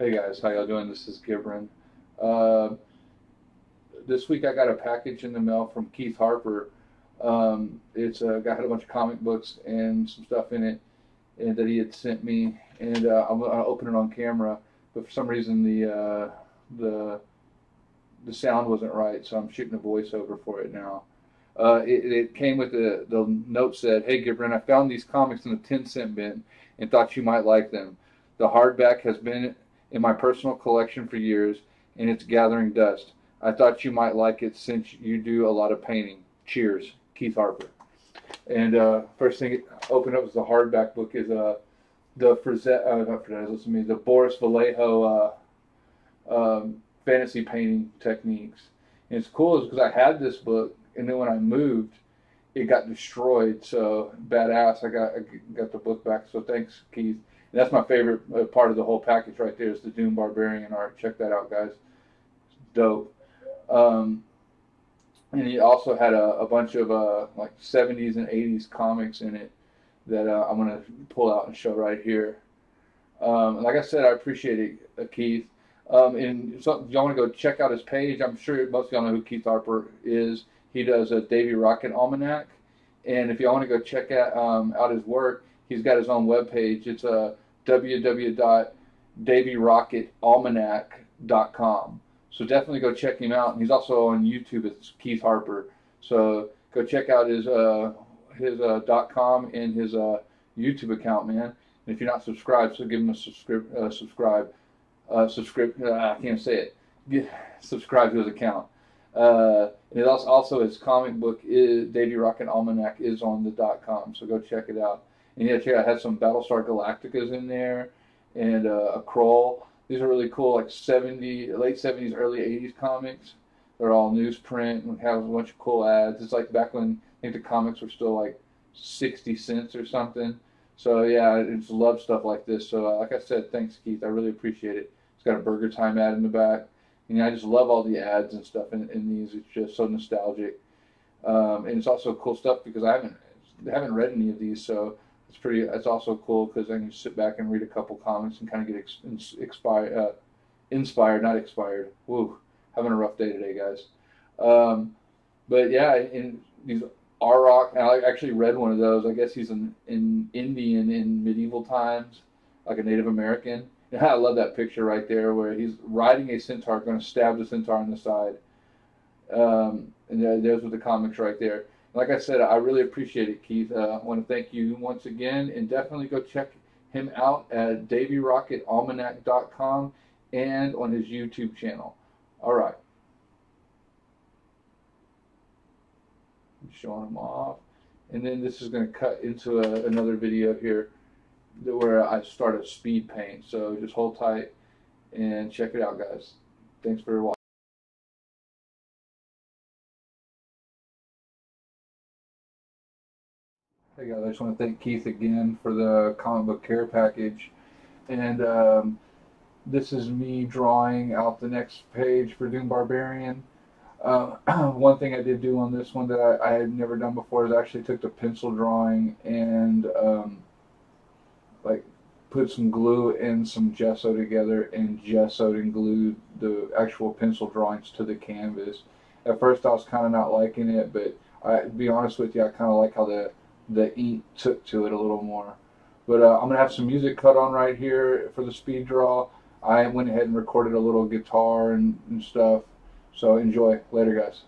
Hey guys, how y'all doing? This is Gibran. Uh, this week I got a package in the mail from Keith Harper. Um, it's uh, got a bunch of comic books and some stuff in it, and that he had sent me. And uh, I'm gonna open it on camera, but for some reason the uh, the the sound wasn't right, so I'm shooting a voiceover for it now. Uh, it, it, came with the the note said, "Hey Gibran, I found these comics in the 10 cent bin and thought you might like them. The hardback has been in my personal collection for years, and it's gathering dust. I thought you might like it since you do a lot of painting. Cheers, Keith Harper. And uh, first thing it opened up was the hardback book is uh, the Frazetta, uh, not Frazetta, listen to me, the Boris Vallejo uh, um, fantasy painting techniques. And it's cool because I had this book, and then when I moved, it got destroyed. So badass, I got I got the book back. So thanks, Keith. And that's my favorite uh, part of the whole package right there is the Doom Barbarian art. Check that out, guys. It's dope. Um, and he also had a, a bunch of uh, like 70s and 80s comics in it that uh, I'm to pull out and show right here. Um, like I said, I appreciate it, uh, Keith. Um, and so y'all want to go check out his page. I'm sure most of y'all know who Keith Harper is. He does a Davy Rocket Almanac. And if y'all want to go check out, um, out his work, he's got his own webpage. It's a uh, www.davyrocketalmanac.com. So definitely go check him out. And he's also on YouTube. It's Keith Harper. So go check out his uh, his uh, .com and his uh, YouTube account, man. And if you're not subscribed, so give him a subscribe. Uh, subscribe. Uh, subscribe. Uh, I can't say it. Get, subscribe to his account. Uh, and it also, also his comic book is Davy Rocket Almanac is on the .com. So go check it out. And yeah, I had some Battlestar Galacticas in there and uh, a crawl. These are really cool, like 70, late 70s, early 80s comics. They're all newsprint and have a bunch of cool ads. It's like back when I think the comics were still like 60 cents or something. So yeah, I just love stuff like this. So uh, like I said, thanks Keith. I really appreciate it. It's got a BurgerTime ad in the back. And I just love all the ads and stuff in, in these. It's just so nostalgic. Um, and it's also cool stuff because I haven't I haven't read any of these, so it's pretty. It's also cool because I can sit back and read a couple comics and kind of get ex, uh, inspired, not expired. Woo, having a rough day today, guys. Um, but yeah, in these Arak, I actually read one of those. I guess he's an, an Indian in medieval times, like a Native American. I love that picture right there where he's riding a centaur, going to stab the centaur in the side. Um, and there, there's with the comics right there like I said, I really appreciate it, Keith. Uh, I want to thank you once again, and definitely go check him out at DavyRocketAlmanac.com and on his YouTube channel. All right. I'm showing him off. And then this is going to cut into a, another video here where I start a speed paint. So just hold tight and check it out, guys. Thanks for watching. Hey guys, I just want to thank Keith again for the comic book care package. And um, this is me drawing out the next page for Doom Barbarian. Uh, one thing I did do on this one that I, I, had never done before is I actually took the pencil drawing and um, like put some glue and some gesso together and gessoed and glued the actual pencil drawings to the canvas. At first I was kind of not liking it, but I, to be honest with you, I kind of like how the the ink took to it a little more. But uh, I'm to have some music cut on right here for the speed draw. I went ahead and recorded a little guitar and, and stuff. So enjoy. Later, guys.